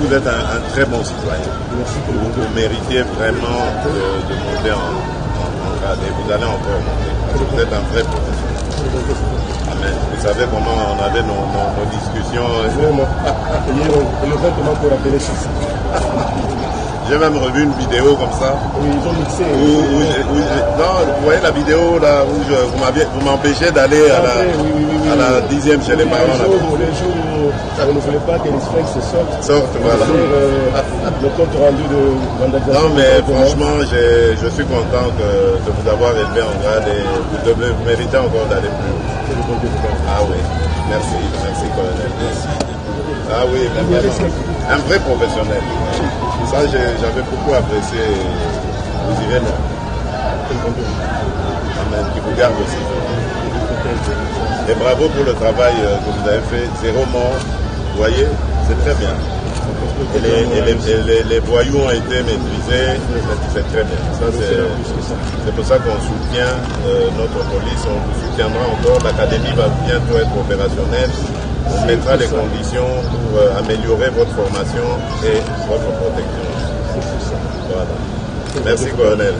vous êtes un, un très bon citoyen. Vous, vous méritez vraiment de, de monter en, en- grade et vous allez encore monter. Parce que vous êtes un vrai professionnel. Amen. Vous savez comment on avait nos, nos- nos discussions. Vraiment. Le pour appeler. J'ai même revu une vidéo comme ça. Oui, ils ont mixé. Où, où j'ai- où j'ai- non, vous voyez la vidéo là où je- vous m'empêchez d'aller à la, Oui, oui, oui, dixième chez les Les parents. là. jours, les jours où on ne voulait pas que les sphinx sortent. Sortent, voilà. Sur, euh, le compte rendu de. Non, mais franchement, je suis content que- de vous avoir élevé en grade et vous, méritez encore d'aller plus haut. Ah oui, merci, merci colonel. Ah oui, un vrai professionnel. Ça, j'avais beaucoup apprécié. Vous irez non. Amen, qui vous garde aussi. Et bravo pour le travail euh, que vous avez fait. Zéro mort. Vous voyez, c'est très bien. Et les, et les- et les- les voyous ont été maîtrisés. C'est très bien. Ça, c'est, c'est pour ça qu'on soutient euh, notre police. On vous soutiendra encore. L'académie va bientôt être opérationnelle. On mettra les conditions pour euh, améliorer votre formation et votre protection. Voilà. Merci, colonel.